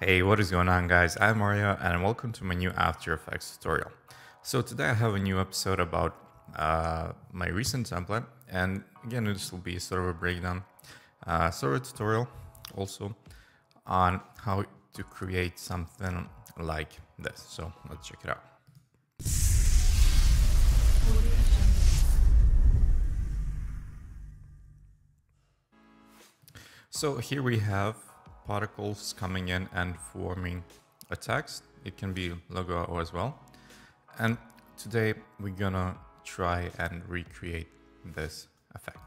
Hey, what is going on guys? I'm Mario and welcome to my new After Effects tutorial. So today I have a new episode about uh, my recent template and again this will be sort of a breakdown, uh, sort of a tutorial also on how to create something like this. So let's check it out. So here we have particles coming in and forming a text. It can be logo as well. And today we're gonna try and recreate this effect.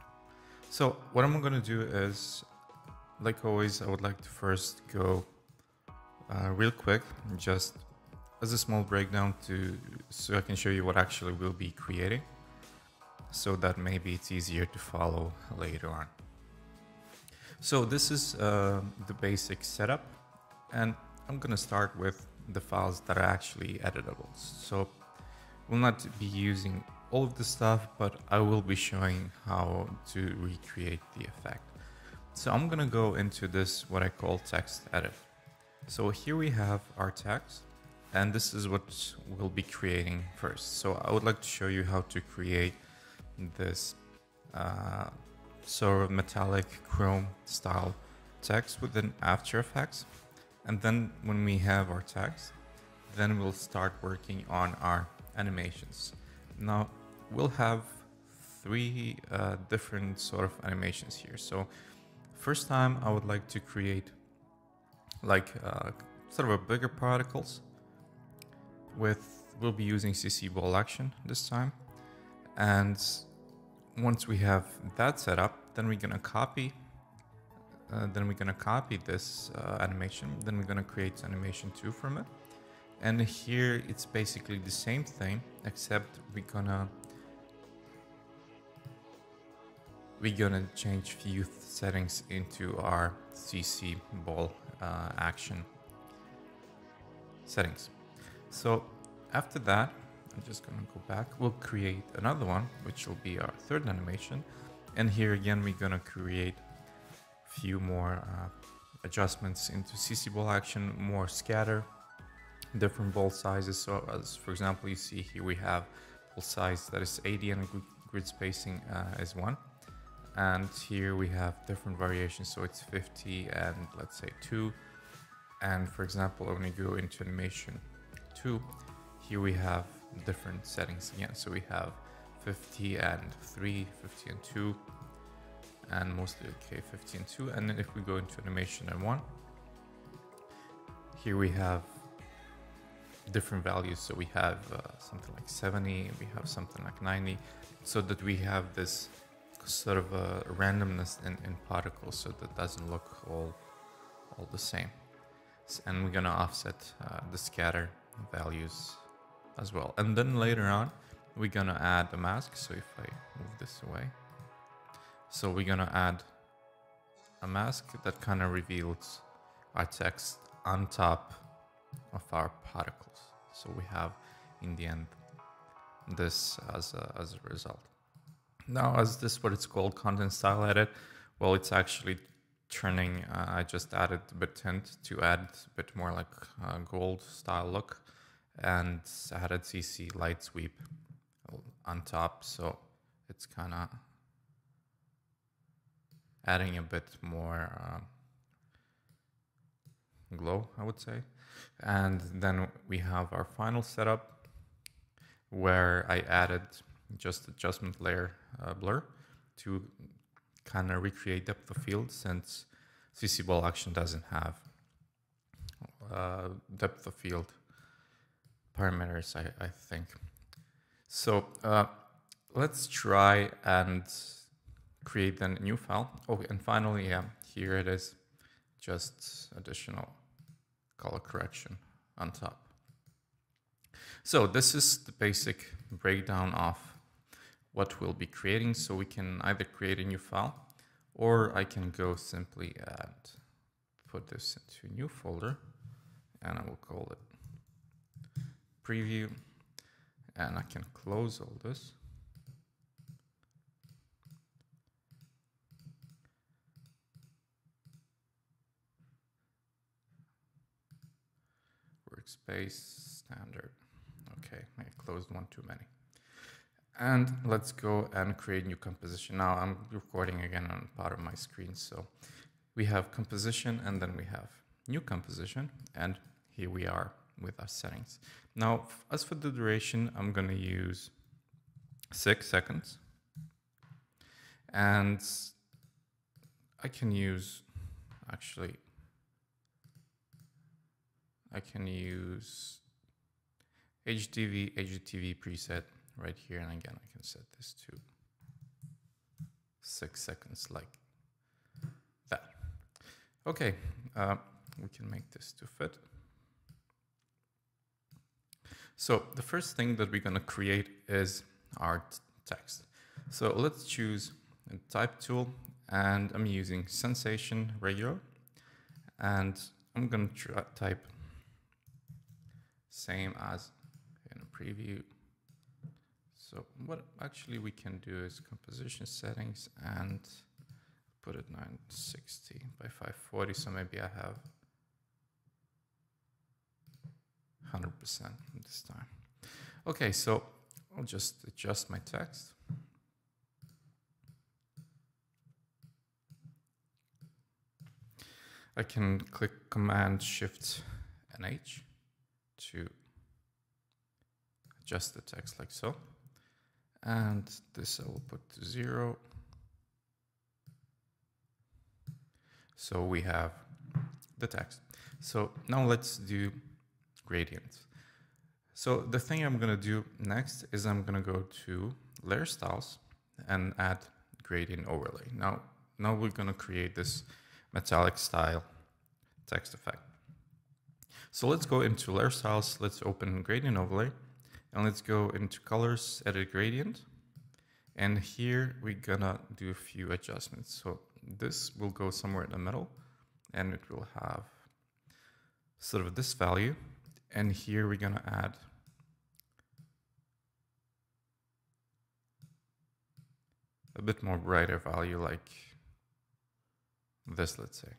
So what I'm gonna do is, like always, I would like to first go uh, real quick, just as a small breakdown to so I can show you what actually we'll be creating so that maybe it's easier to follow later on. So this is uh, the basic setup and I'm gonna start with the files that are actually editable. So we'll not be using all of the stuff, but I will be showing how to recreate the effect. So I'm gonna go into this, what I call text edit. So here we have our text and this is what we'll be creating first. So I would like to show you how to create this uh, sort of metallic chrome style text within After Effects. And then when we have our text, then we'll start working on our animations. Now we'll have three uh, different sort of animations here. So first time I would like to create like uh, sort of a bigger particles with, we'll be using CC ball action this time. And once we have that set up, then we're gonna copy, uh, then we're gonna copy this uh, animation, then we're gonna create animation two from it. And here it's basically the same thing, except we're gonna we're gonna change few settings into our CC ball uh, action settings. So after that, I'm just gonna go back. We'll create another one, which will be our third animation. And here again, we're gonna create a few more uh, adjustments into CC ball action, more scatter, different ball sizes. So as for example, you see here we have ball size that is 80 and grid spacing uh, is one. And here we have different variations. So it's 50 and let's say two. And for example, when we go into animation two, here we have different settings again. So we have 50 and 3, 50 and 2, and mostly okay, 50 and 2. And then if we go into animation and 1, here we have different values. So we have uh, something like 70, we have something like 90, so that we have this sort of a randomness in, in particles so that doesn't look all, all the same. And we're gonna offset uh, the scatter values as well. And then later on, we're gonna add a mask. So if I move this away, so we're gonna add a mask that kind of reveals our text on top of our particles. So we have in the end this as a, as a result. Now, as this what it's called content style edit, well, it's actually turning, uh, I just added a bit tint to add a bit more like gold style look and added CC light sweep on top. So it's kind of adding a bit more uh, glow, I would say. And then we have our final setup where I added just adjustment layer uh, blur to kind of recreate depth of field since CC ball action doesn't have uh, depth of field parameters, I, I think. So uh, let's try and create a new file. Oh, and finally, yeah, here it is, just additional color correction on top. So this is the basic breakdown of what we'll be creating. So we can either create a new file or I can go simply and put this into a new folder and I will call it preview and I can close all this. workspace standard. Okay, I closed one too many. And let's go and create new composition. Now I'm recording again on part of my screen. So we have composition and then we have new composition. And here we are with our settings. Now, as for the duration, I'm going to use six seconds. And I can use, actually, I can use HDV, HDTV preset right here. And again, I can set this to six seconds like that. Okay, uh, we can make this to fit. So the first thing that we're going to create is our text. So let's choose a type tool and I'm using sensation radio and I'm going to uh, type same as in a preview so what actually we can do is composition settings and put it 960 by 540. So maybe I have 100% this time. Okay, so I'll just adjust my text. I can click Command Shift NH to adjust the text like so and this I will put to zero. So we have the text. So now let's do gradients. So the thing I'm going to do next is I'm going to go to layer styles and add gradient overlay. Now, now we're going to create this metallic style text effect. So let's go into layer styles. Let's open gradient overlay and let's go into colors, edit gradient. And here we're gonna do a few adjustments. So this will go somewhere in the middle and it will have sort of this value. And here we're gonna add a bit more brighter value like this, let's say,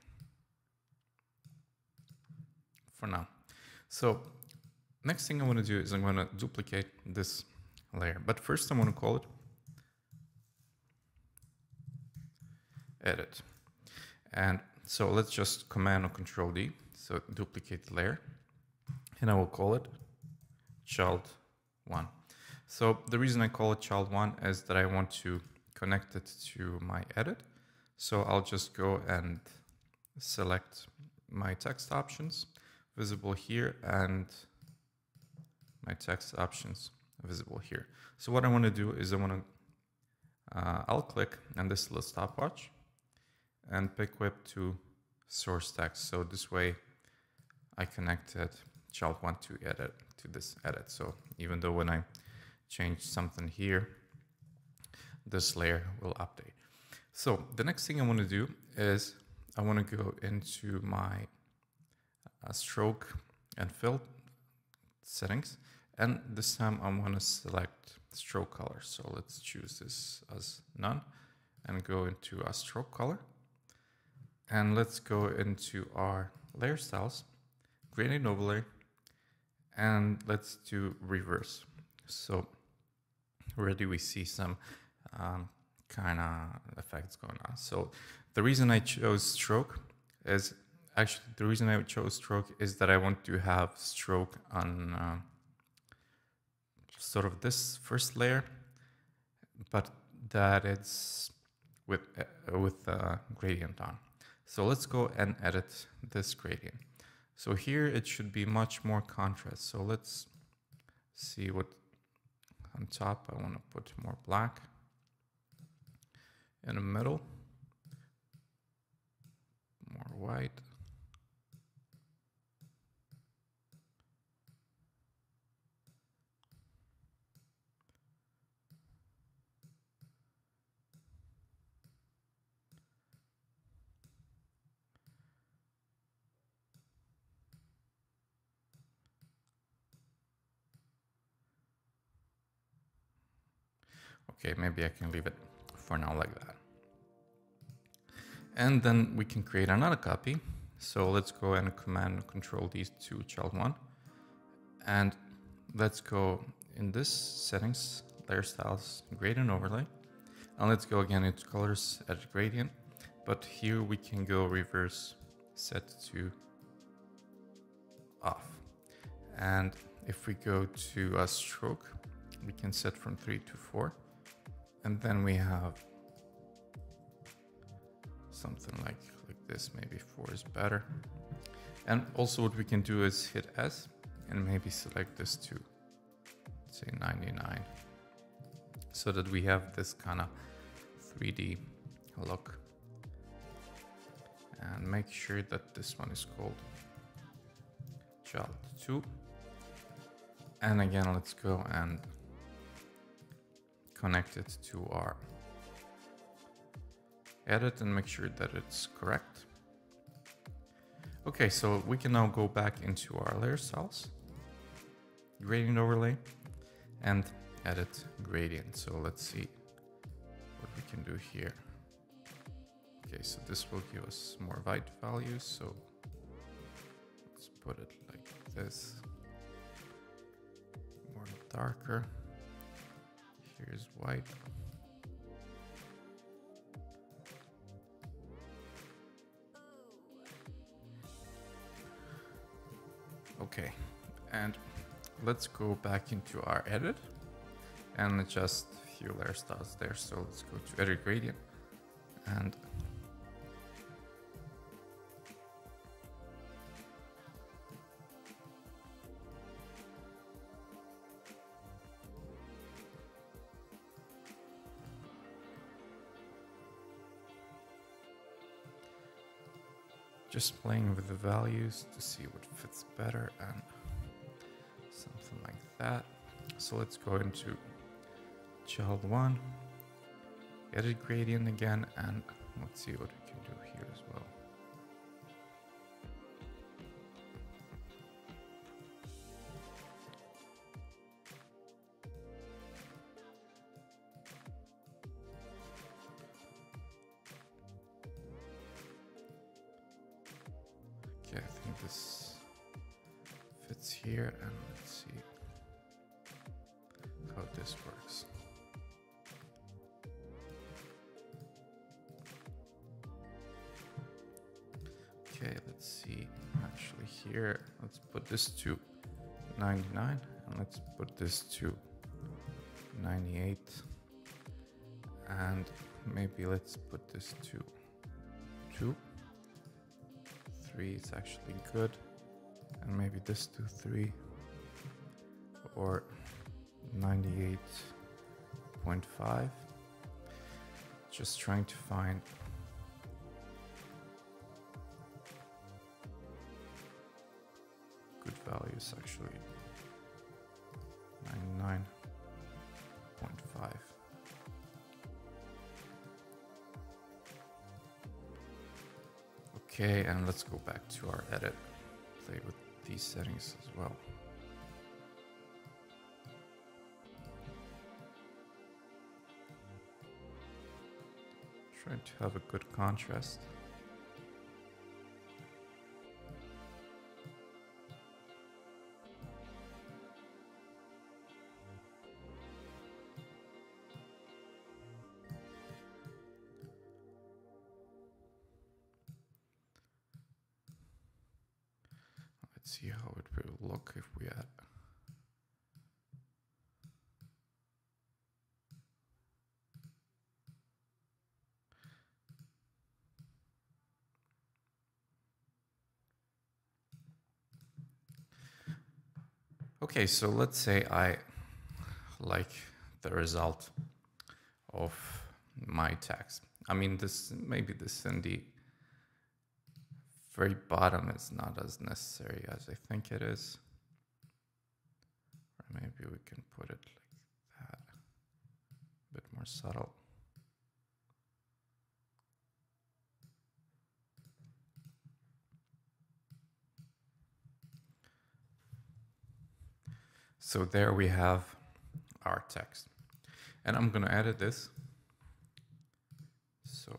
for now. So Next thing I want to do is I'm going to duplicate this layer. But first I'm going to call it edit. And so let's just command or control D. So duplicate layer. And I will call it child one. So the reason I call it child one is that I want to connect it to my edit. So I'll just go and select my text options visible here and my text options visible here. So what I want to do is I want to, uh, I'll click on this little stopwatch and pick whip to source text. So this way I connected child one to edit to this edit. So even though when I change something here, this layer will update. So the next thing I want to do is I want to go into my uh, stroke and fill settings and this time I'm going to select stroke color. So let's choose this as none and go into our stroke color. And let's go into our layer styles, gradient overlay, and let's do reverse. So already we see some um, kind of effects going on. So the reason I chose stroke is actually the reason I chose stroke is that I want to have stroke on uh, sort of this first layer, but that it's with, uh, with a gradient on. So let's go and edit this gradient. So here it should be much more contrast. So let's see what on top I want to put more black. In the middle, more white. Okay, maybe I can leave it for now like that. And then we can create another copy. So let's go and command control these two child one. And let's go in this settings, layer styles, gradient overlay. And let's go again into colors, edit gradient. But here we can go reverse set to off. And if we go to a stroke, we can set from three to four. And then we have something like, like this, maybe four is better. And also what we can do is hit S and maybe select this to say 99 so that we have this kind of 3D look. And make sure that this one is called child 2 and again let's go and connect it to our edit and make sure that it's correct okay so we can now go back into our layer styles gradient overlay and edit gradient. So let's see what we can do here. Okay, so this will give us more white values. So let's put it like this. More darker. Here's white. Okay, and let's go back into our edit and adjust a few layer styles there. So let's go to edit gradient and just playing with the values to see what fits better and something like that. So let's go into child one, edit gradient again, and let's see what we can do here as well. Okay, I think this fits here and let's see how this works. Okay, let's see. Actually here, let's put this to 99 and let's put this to 98 and maybe let's put this to 2 3 is actually good. And maybe this to 3 or 98.5 just trying to find good values actually okay and let's go back to our edit. Play with these settings as well. Trying to have a good contrast see how it will look if we add. Okay, so let's say I like the result of my text. I mean, this maybe this in the very bottom is not as necessary as I think it is. Or maybe we can put it like that, a bit more subtle. So there we have our text. And I'm going to edit this. So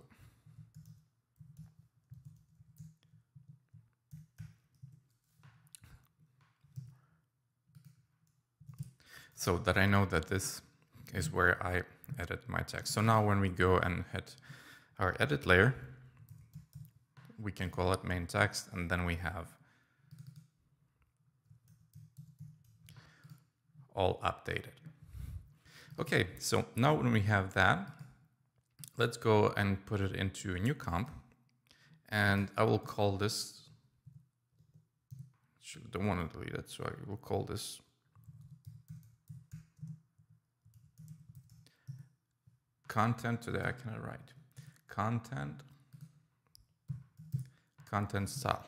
so that I know that this is where I edit my text. So now when we go and hit our edit layer, we can call it main text and then we have all updated. Okay, so now when we have that, let's go and put it into a new comp and I will call this, don't want to delete it, so I will call this content today I cannot write. Content content style.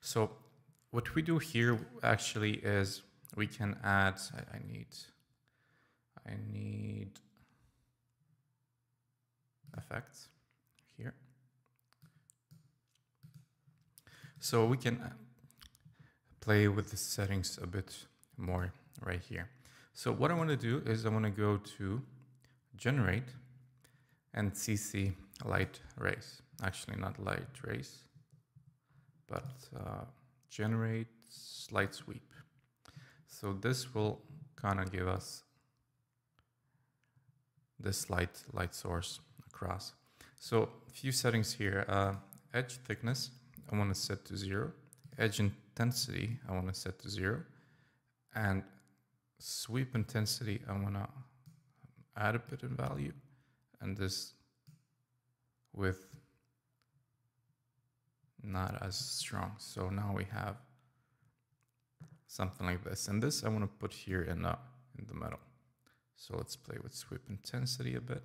So what we do here actually is we can add I, I need I need effects here. So we can play with the settings a bit more right here. So what I want to do is I want to go to generate and CC light rays. Actually, not light rays, but uh, generate light sweep. So this will kind of give us this light light source across. So a few settings here. Uh, edge thickness, I want to set to zero. Edge intensity, I want to set to zero. And sweep intensity, I want to add a bit in value and this with not as strong. So now we have something like this. And this I want to put here in the, in the middle. So let's play with sweep intensity a bit.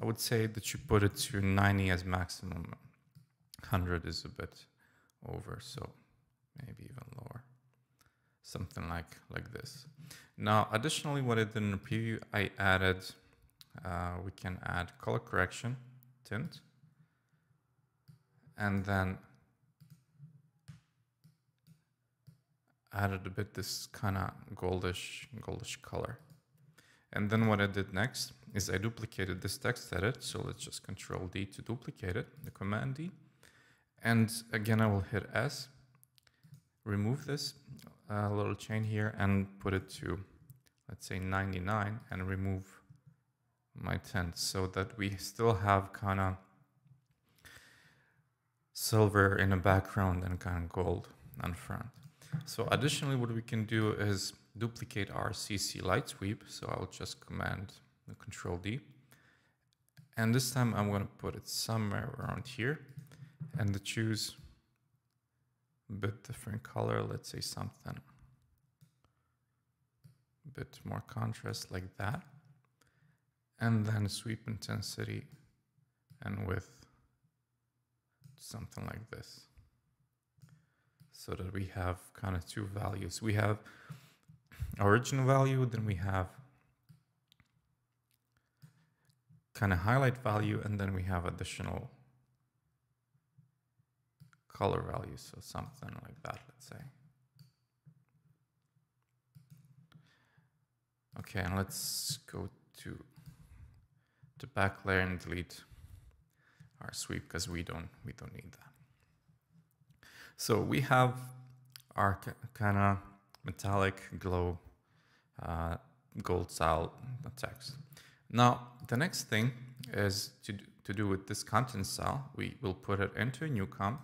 I would say that you put it to 90 as maximum. 100 is a bit over, so maybe even lower. Something like, like this. Now, additionally, what I did in the preview, I added uh, we can add color correction tint and then added a bit this kind of goldish goldish color. And then what I did next is I duplicated this text edit so let's just control D to duplicate it the command D. And again I will hit S remove this uh, little chain here and put it to let's say 99 and remove my tint so that we still have kind of silver in the background and kind of gold on front. So additionally, what we can do is duplicate our CC light sweep. So I'll just command control D. And this time I'm going to put it somewhere around here and choose a bit different color. Let's say something a bit more contrast like that and then sweep intensity and width something like this. So that we have kind of two values. We have original value then we have kind of highlight value and then we have additional color value so something like that let's say. Okay and let's go to the back layer and delete our sweep because we don't we don't need that. So we have our kind of metallic glow uh, gold style text. Now the next thing is to to do with this content style. We will put it into a new comp,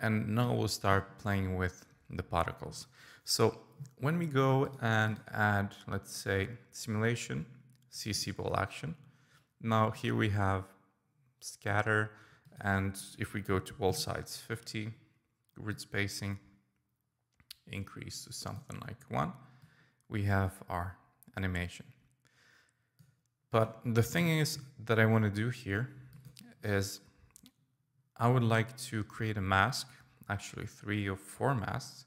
and now we'll start playing with the particles. So when we go and add, let's say, simulation, CC ball action, now here we have scatter and if we go to all sides 50 grid spacing increase to something like one we have our animation. But the thing is that I want to do here is I would like to create a mask actually three or four masks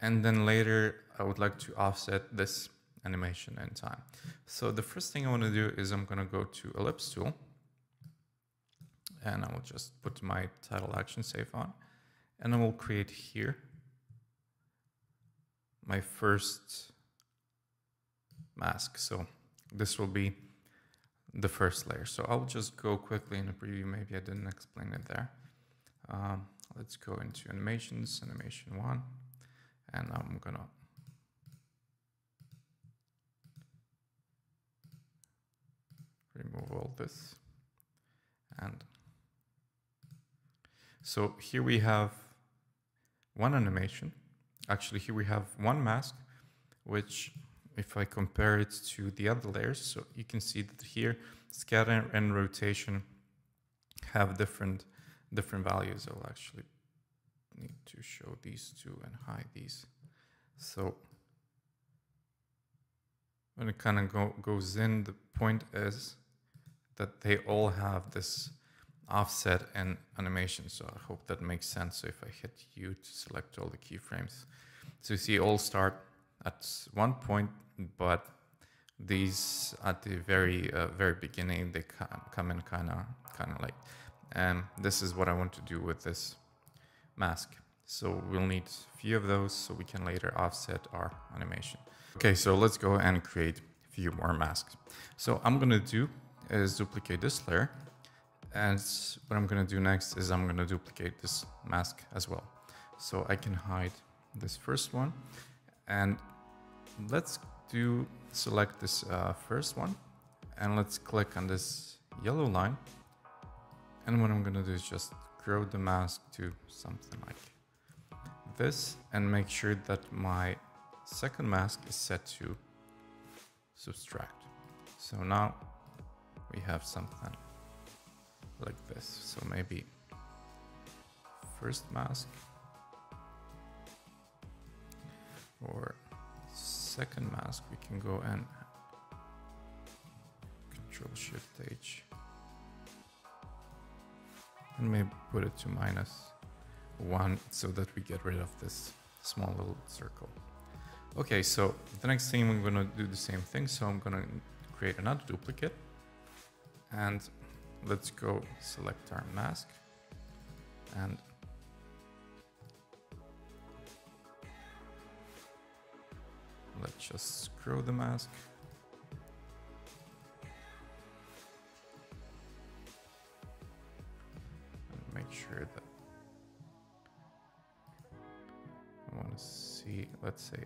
and then later I would like to offset this animation in time. So the first thing I want to do is I'm going to go to ellipse tool and I will just put my title action safe on and I will create here my first mask. So this will be the first layer. So I'll just go quickly in the preview. Maybe I didn't explain it there. Um, let's go into animations, animation one, and I'm gonna remove all this. And so here we have one animation. Actually, here we have one mask, which if I compare it to the other layers, so you can see that here scatter and rotation have different different values. I'll actually need to show these two and hide these. So when it kind of go, goes in, the point is that they all have this offset and animation. So I hope that makes sense. So if I hit U to select all the keyframes, so you see all start at one point, but these at the very uh, very beginning they come in kind of kind of late. And this is what I want to do with this mask. So we'll need a few of those so we can later offset our animation. Okay, so let's go and create a few more masks. So I'm gonna do is duplicate this layer. And what I'm gonna do next is I'm gonna duplicate this mask as well. So I can hide this first one and let's do select this uh, first one and let's click on this yellow line. And what I'm gonna do is just grow the mask to something like this and make sure that my second mask is set to subtract. So now we have something like this. So maybe first mask or second mask, we can go and control shift H and maybe put it to minus one so that we get rid of this small little circle. Okay, so the next thing we're gonna do the same thing. So I'm gonna create another duplicate and let's go select our mask. And let's just screw the mask. And make sure that I want to see let's say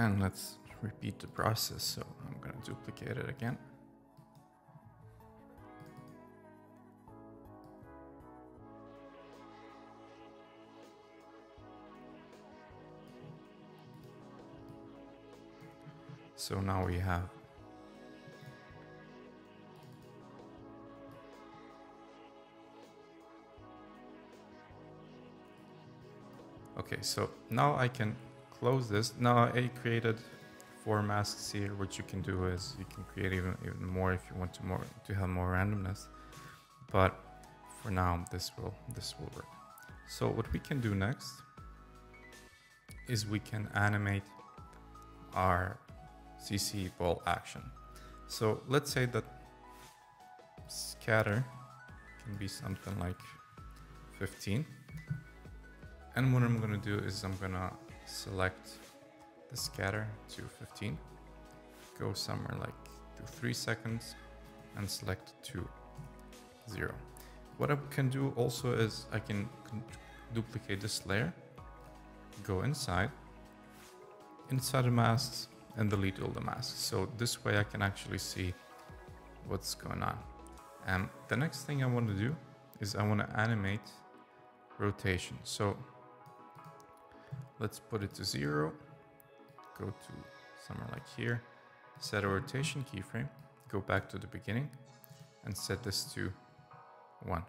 And let's repeat the process. So I'm going to duplicate it again. So now we have Okay, so now I can close this. Now I created four masks here. What you can do is you can create even, even more if you want to more to have more randomness. But for now, this will this will work. So what we can do next is we can animate our CC ball action. So let's say that scatter can be something like 15. And what I'm gonna do is I'm gonna select the scatter to 15, go somewhere like to 3 seconds and select to 0. What I can do also is I can duplicate this layer, go inside, inside the masks and delete all the masks. So this way I can actually see what's going on. And the next thing I want to do is I want to animate rotation. So Let's put it to zero. Go to somewhere like here. Set a rotation keyframe. Go back to the beginning and set this to one.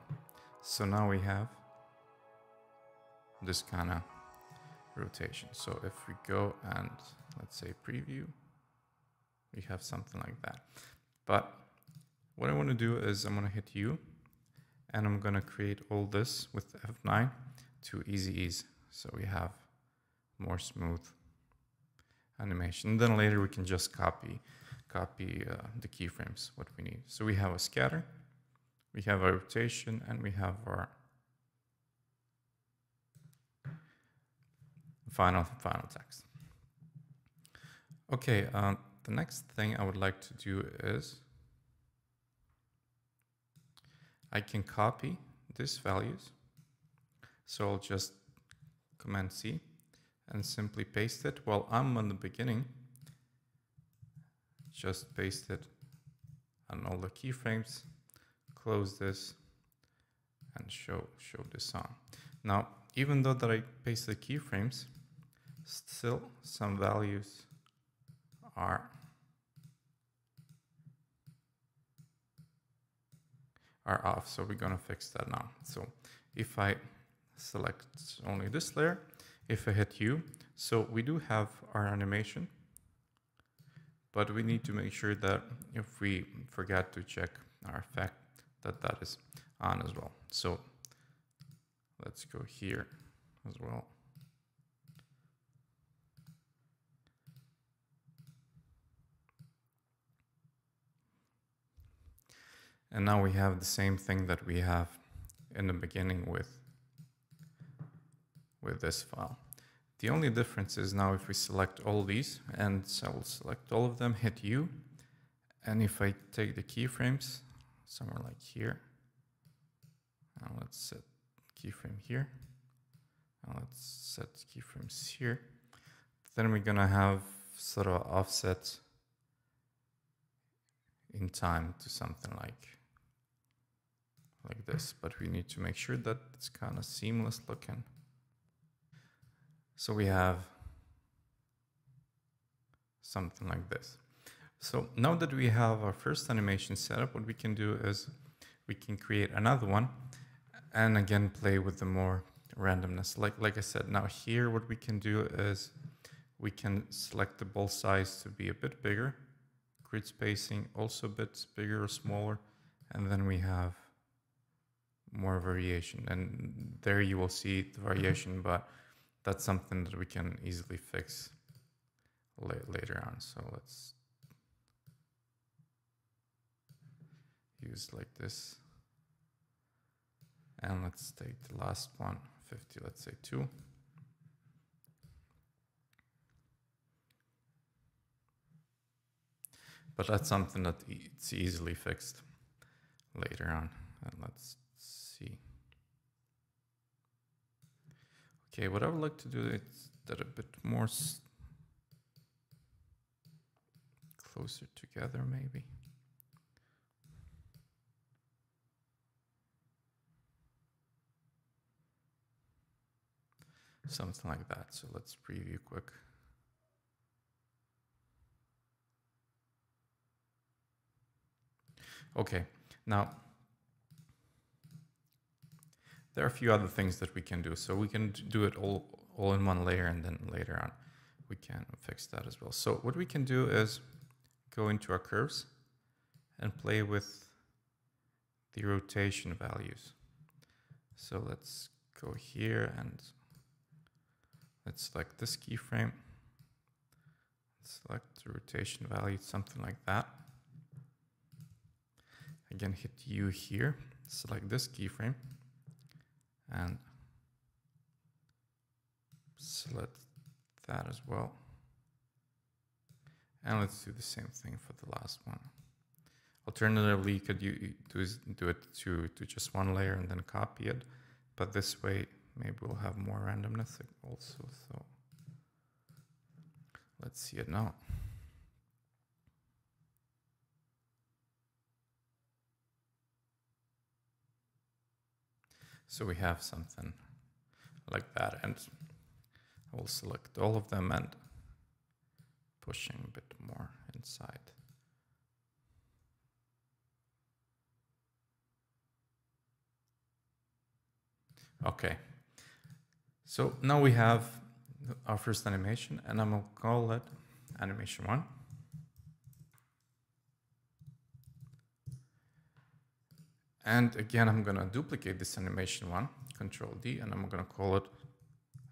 So now we have this kind of rotation. So if we go and let's say preview, we have something like that. But what I want to do is I'm going to hit U and I'm going to create all this with F9 to easy ease. So we have more smooth animation. Then later we can just copy copy uh, the keyframes, what we need. So we have a scatter, we have a rotation, and we have our final final text. Okay, um, the next thing I would like to do is I can copy these values. So I'll just Command C, and simply paste it. While I'm on the beginning, just paste it on all the keyframes, close this, and show, show this on. Now, even though that I paste the keyframes, still some values are are off. So we're gonna fix that now. So if I select only this layer, if I hit U, so we do have our animation, but we need to make sure that if we forget to check our effect, that that is on as well. So let's go here as well. And now we have the same thing that we have in the beginning with, with this file. The only difference is now if we select all these, and so I will select all of them, hit U, and if I take the keyframes, somewhere like here, and let's set keyframe here, and let's set keyframes here, then we're gonna have sort of offset in time to something like like this, but we need to make sure that it's kind of seamless looking. So we have something like this. So now that we have our first animation set up, what we can do is we can create another one and again play with the more randomness. Like, like I said, now here what we can do is we can select the ball size to be a bit bigger, grid spacing also a bit bigger or smaller, and then we have more variation. And there you will see the variation, but that's something that we can easily fix la later on. So let's use like this. And let's take the last one, 50, let's say 2. But that's something that it's easily fixed later on. And let's Okay, what I would like to do is that a bit more closer together maybe. Something like that. So let's preview quick. Okay, now there are a few other things that we can do. So we can do it all, all in one layer and then later on we can fix that as well. So what we can do is go into our curves and play with the rotation values. So let's go here and let's select this keyframe. Select the rotation value, something like that. Again, hit U here, select this keyframe and select that as well. And let's do the same thing for the last one. Alternatively, you could do, do it to, to just one layer and then copy it. But this way, maybe we'll have more randomness also. So let's see it now. So we have something like that and I will select all of them and pushing a bit more inside. Okay, so now we have our first animation and I'm gonna call it animation one. And again, I'm gonna duplicate this animation one, control D, and I'm gonna call it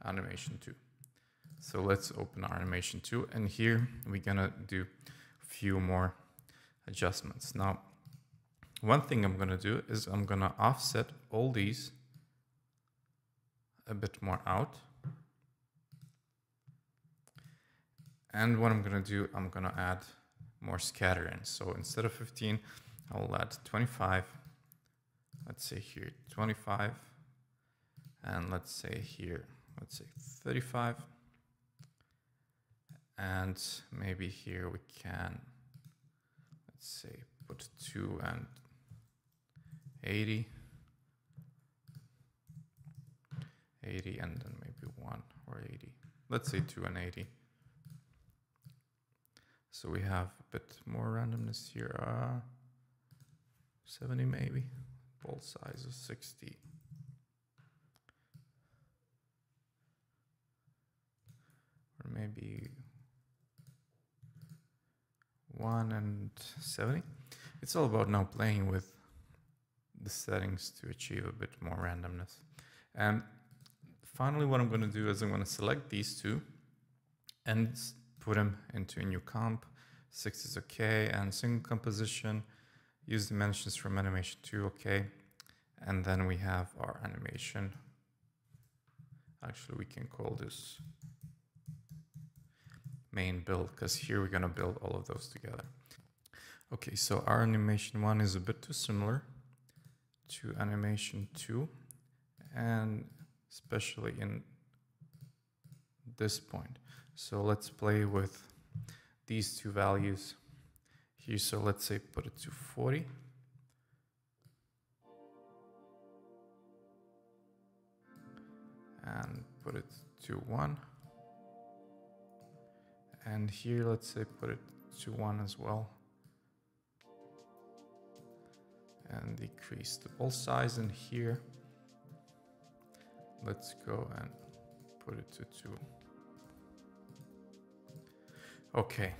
animation two. So let's open our animation two, and here we're gonna do a few more adjustments. Now, one thing I'm gonna do is I'm gonna offset all these a bit more out. And what I'm gonna do, I'm gonna add more scattering. So instead of 15, I'll add 25 let's say here 25 and let's say here let's say 35. And maybe here we can, let's say, put 2 and 80. 80 and then maybe 1 or 80. Let's say 2 and 80. So we have a bit more randomness here. Uh, 70 maybe. Ball size of 60. Or maybe 1 and 70. It's all about now playing with the settings to achieve a bit more randomness. And finally, what I'm going to do is I'm going to select these two and put them into a new comp. 6 is okay, and single composition. Use dimensions from animation 2, okay. And then we have our animation. Actually, we can call this main build because here we're going to build all of those together. Okay, so our animation 1 is a bit too similar to animation 2 and especially in this point. So let's play with these two values here. So let's say put it to 40. And put it to 1. And here, let's say put it to 1 as well. And decrease the ball size in here. Let's go and put it to 2. Okay.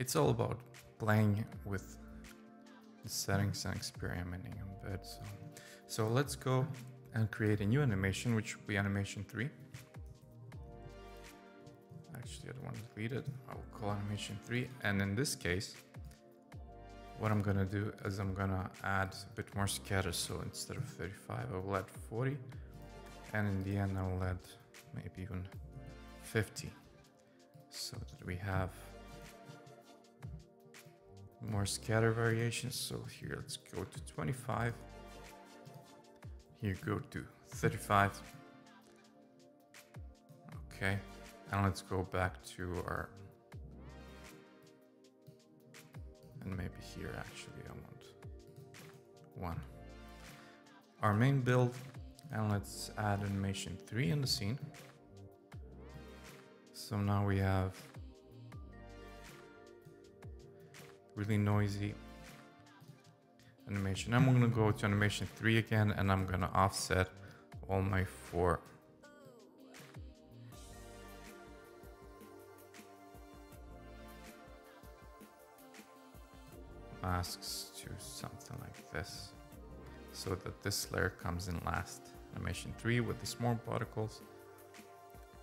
It's all about playing with the settings and experimenting a bit. So, so let's go and create a new animation, which will be animation 3. Actually, I don't want to delete it. I will call animation 3. And in this case, what I'm gonna do is I'm gonna add a bit more scatter. So instead of 35, I will add 40. And in the end, I will add maybe even 50 so that we have more scatter variations. So here, let's go to 25. Here, go to 35. Okay, and let's go back to our, and maybe here actually I want one. Our main build, and let's add animation three in the scene. So now we have really noisy animation. I'm gonna go to animation three again and I'm gonna offset all my four masks to something like this so that this layer comes in last. Animation 3 with the small particles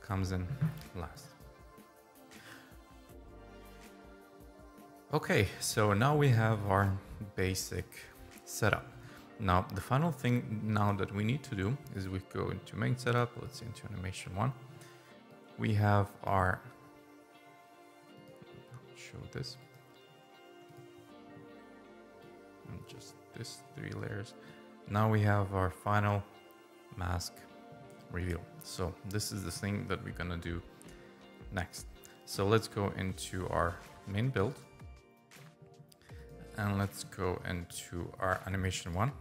comes in last. Okay, so now we have our basic setup. Now, the final thing now that we need to do is we go into main setup, let's into animation one. We have our, show this, and just this three layers. Now we have our final mask reveal. So this is the thing that we're gonna do next. So let's go into our main build and let's go into our animation one.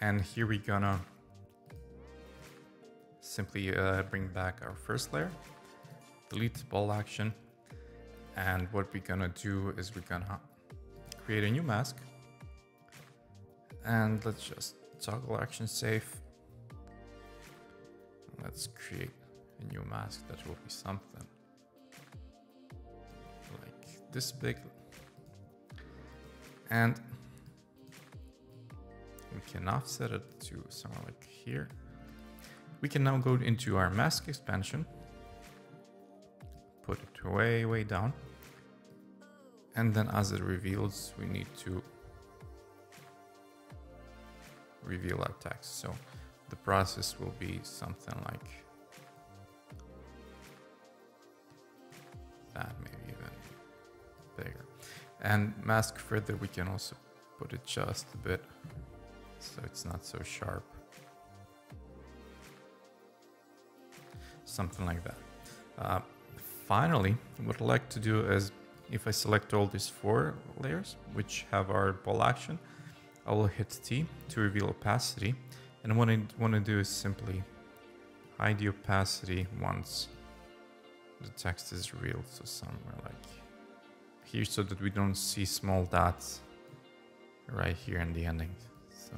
And here we're gonna simply uh, bring back our first layer, delete ball action. And what we're gonna do is we're gonna create a new mask. And let's just toggle action safe. Let's create a new mask that will be something like this big and we can offset it to somewhere like here. We can now go into our mask expansion, put it way, way down. And then as it reveals, we need to reveal our text. So the process will be something like that, maybe even bigger. And mask further, we can also put it just a bit so it's not so sharp. something like that. Uh, finally, what I like to do is if I select all these four layers, which have our ball action, I will hit T to reveal opacity. And what I want to do is simply hide the opacity once the text is real. So somewhere like here so that we don't see small dots right here in the ending. So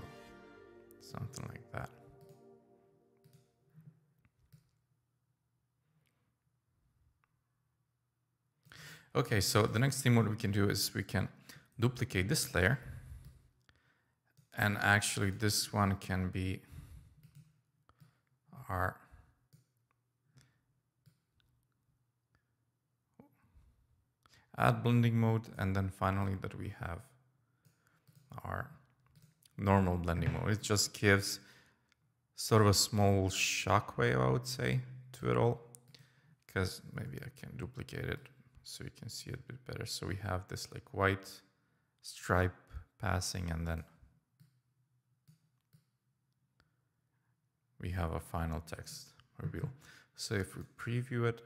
something like that. Okay, so the next thing what we can do is we can duplicate this layer and actually this one can be our add blending mode and then finally that we have our normal blending mode. It just gives sort of a small shockwave I would say to it all because maybe I can duplicate it so you can see it a bit better. So we have this like white stripe passing and then we have a final text reveal. So if we preview it,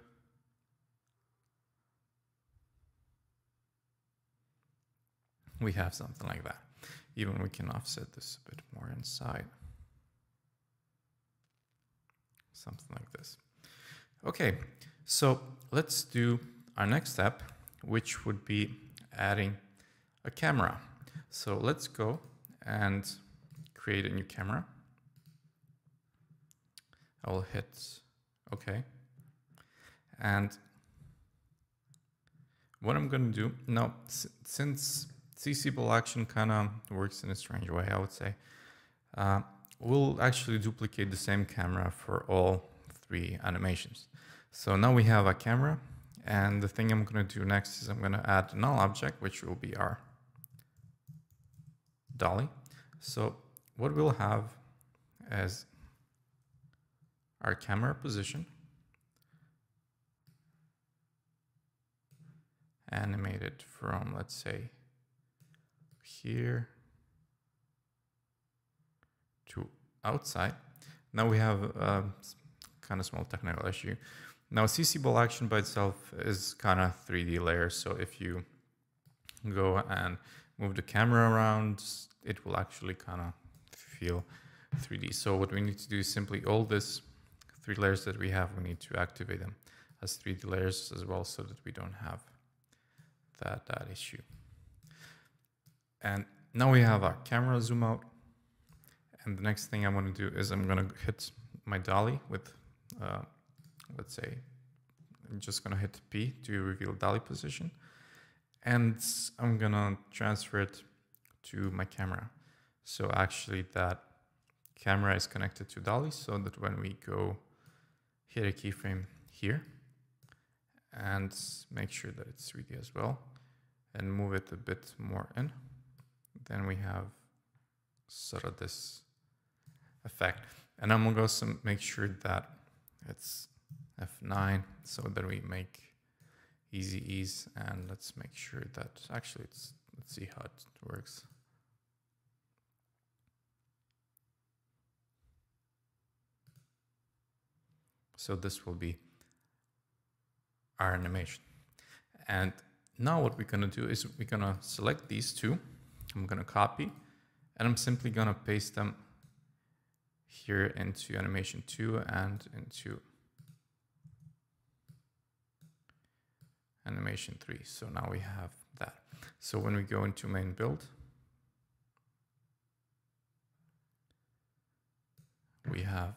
we have something like that. Even we can offset this a bit more inside. Something like this. Okay, so let's do our next step, which would be adding a camera. So let's go and create a new camera. I will hit OK. And what I'm going to do now, since CC ball action kind of works in a strange way, I would say, uh, we'll actually duplicate the same camera for all three animations. So now we have a camera and the thing I'm going to do next is I'm going to add a null object, which will be our dolly. So what we'll have is our camera position animated from, let's say, here to outside. Now we have um, a kind of small technical issue. Now CC ball action by itself is kind of 3D layer. So if you go and move the camera around, it will actually kind of feel 3D. So what we need to do is simply all this three layers that we have, we need to activate them as 3D layers as well so that we don't have that, that issue. And now we have our camera zoom out. And the next thing I'm going to do is I'm going to hit my dolly with uh, let's say I'm just gonna hit P to reveal dolly position and I'm gonna transfer it to my camera. So actually that camera is connected to dolly so that when we go hit a keyframe here and make sure that it's 3D as well and move it a bit more in, then we have sort of this effect. And I'm gonna also make sure that it's F9 so that we make easy ease and let's make sure that actually it's let's see how it works. So this will be our animation. And now what we're gonna do is we're gonna select these two. I'm gonna copy and I'm simply gonna paste them here into animation two and into animation 3. So now we have that. So when we go into main build, we have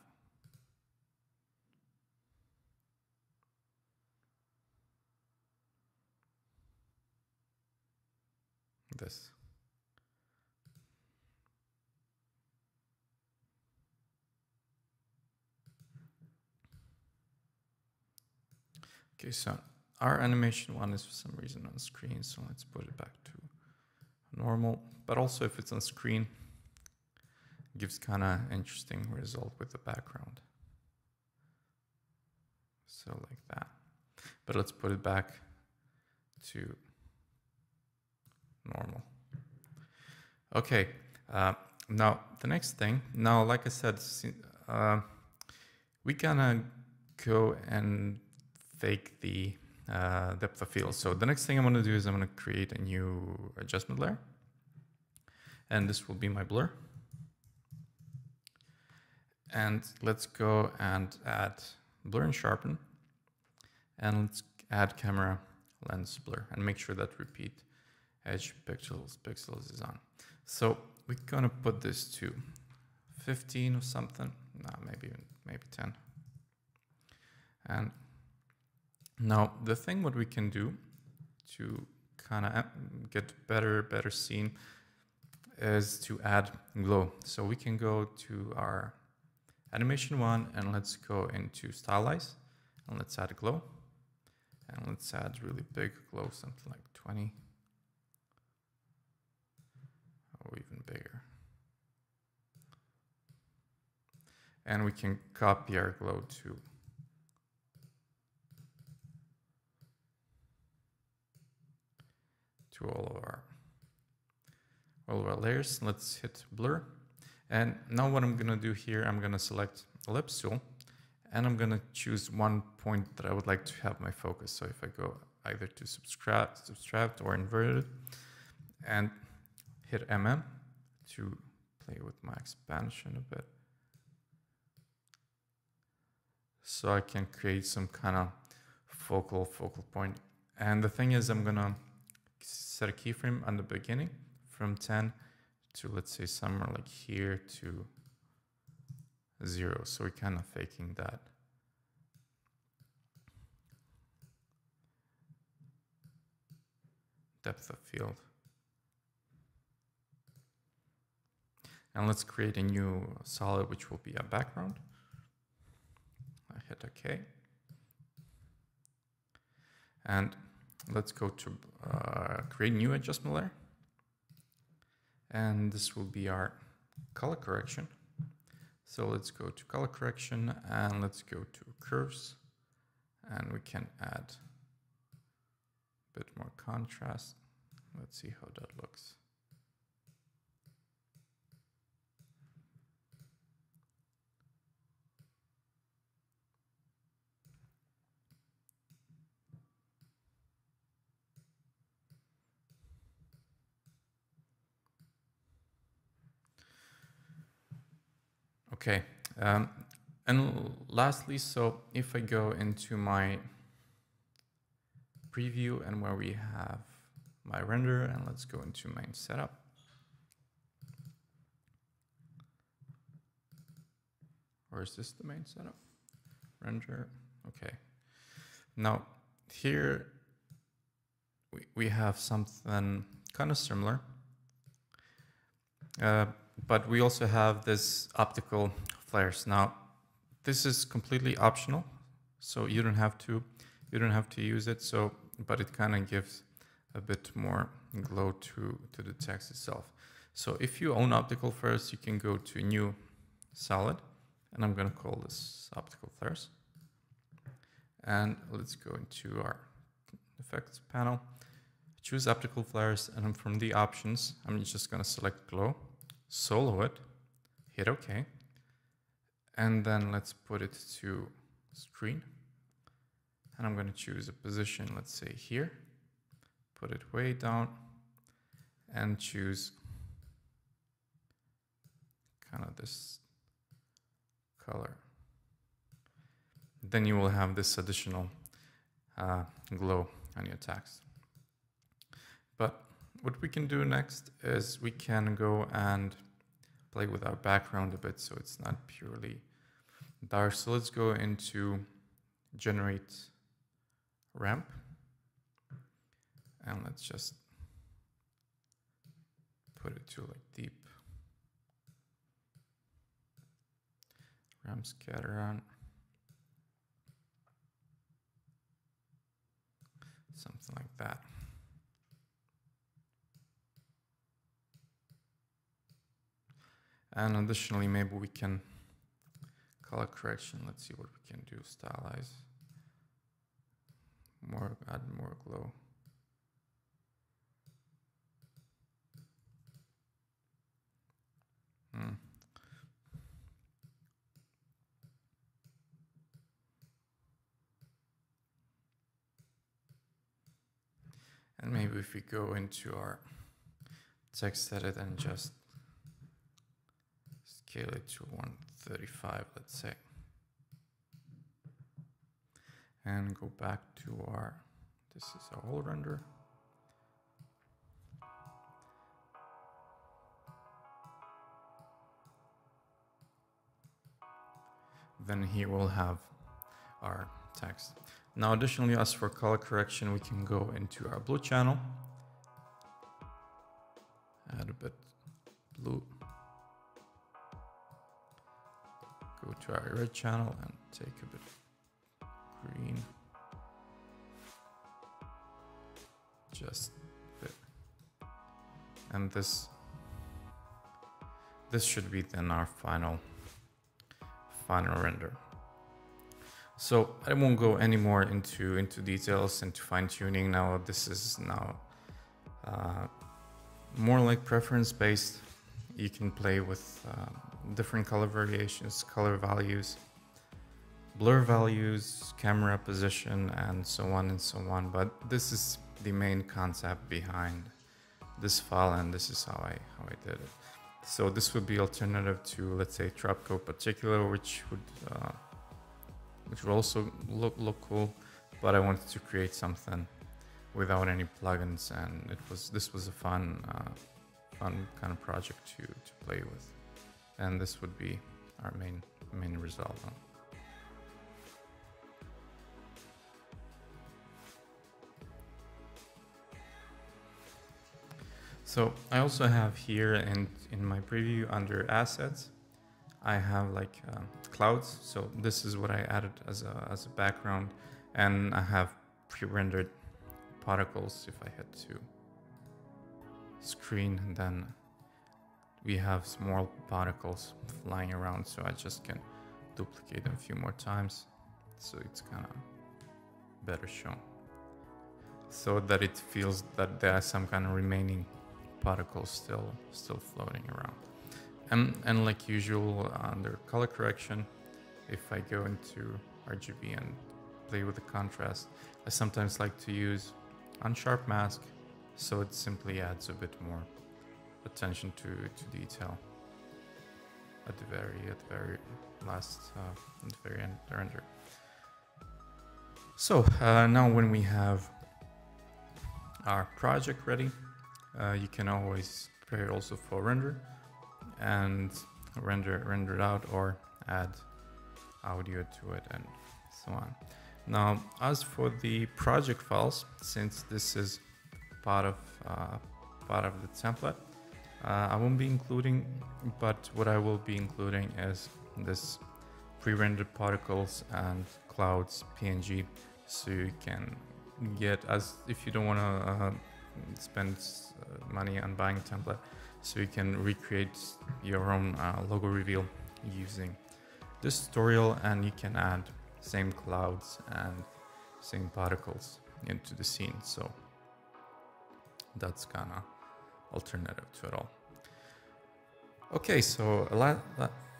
this. Okay, so our animation one is for some reason on screen, so let's put it back to normal. But also if it's on screen, it gives kind of interesting result with the background. So like that. But let's put it back to normal. Okay, uh, now the next thing, now like I said, uh, we gonna go and fake the uh, depth of field. So the next thing I'm going to do is I'm going to create a new adjustment layer. And this will be my blur. And let's go and add blur and sharpen. And let's add camera lens blur and make sure that repeat edge pixels pixels is on. So we're gonna put this to 15 or something. No, maybe maybe 10. And now the thing what we can do to kind of uh, get better better scene is to add glow. So we can go to our animation one and let's go into stylize and let's add glow. And let's add really big glow something like 20 or even bigger. And we can copy our glow to to all of our all of our layers let's hit blur and now what I'm going to do here, I'm going to select ellipse tool and I'm going to choose one point that I would like to have my focus. So if I go either to subtract, subtract or inverted and hit MM to play with my expansion a bit. So I can create some kind of focal focal point. And the thing is I'm going to set a keyframe on the beginning from 10 to let's say somewhere like here to zero. So we're kind of faking that. Depth of field. And let's create a new solid, which will be a background. I hit OK. And let's go to uh, create new adjustment layer and this will be our color correction. So let's go to color correction and let's go to curves and we can add a bit more contrast. Let's see how that looks. Okay, um, and lastly, so if I go into my preview and where we have my render, and let's go into main setup. Or is this the main setup? Render, okay. Now here we, we have something kind of similar. Uh, but we also have this optical flares. Now, this is completely optional, so you don't have to you don't have to use it. So, but it kind of gives a bit more glow to to the text itself. So, if you own optical flares, you can go to new solid, and I'm going to call this optical flares. And let's go into our effects panel, choose optical flares, and from the options, I'm just going to select glow solo it, hit OK, and then let's put it to screen. And I'm going to choose a position, let's say here, put it way down, and choose kind of this color. Then you will have this additional uh, glow on your text. But what we can do next is we can go and play with our background a bit so it's not purely dark. So let's go into generate ramp and let's just put it to like deep ramp scatter on something like that. And additionally, maybe we can color correction. Let's see what we can do. Stylize. More, add more glow. Hmm. And maybe if we go into our text edit and just scale it to 135, let's say. And go back to our, this is our whole render. Then here we'll have our text. Now additionally, as for color correction, we can go into our blue channel, add a bit blue, go to our red channel and take a bit green, just bit. And this, this should be then our final, final render. So I won't go any more into into details into fine tuning now. This is now uh, more like preference based. You can play with uh, different color variations, color values, blur values, camera position, and so on and so on. But this is the main concept behind this file, and this is how I how I did it. So this would be alternative to let's say Trapcode Particular, which would uh, which will also look, look cool, but I wanted to create something without any plugins and it was this was a fun uh, fun kind of project to, to play with and this would be our main main result So I also have here in, in my preview under assets, I have like uh, clouds. So this is what I added as a, as a background. And I have pre-rendered particles if I head to screen then we have small particles flying around so I just can duplicate them a few more times. So it's kind of better shown. So that it feels that there are some kind of remaining particles still still floating around. And, and like usual uh, under color correction, if I go into RGB and play with the contrast, I sometimes like to use unsharp mask so it simply adds a bit more attention to, to detail at the very at the very last uh, at the very end render. So uh, now when we have our project ready, uh, you can always prepare also for render and render render it out or add audio to it and so on. Now, as for the project files, since this is part of uh, part of the template, uh, I won't be including, but what I will be including is this pre-rendered particles and clouds PNG, so you can get as if you don't want to uh, spend uh, money on buying a template, so you can recreate your own uh, logo reveal using this tutorial and you can add same clouds and same particles into the scene. So that's kind of alternative to it all okay so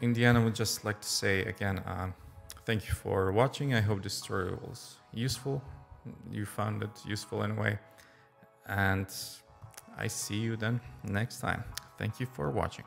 in the end i would just like to say again uh, thank you for watching i hope this story was useful you found it useful anyway and I see you then next time. Thank you for watching.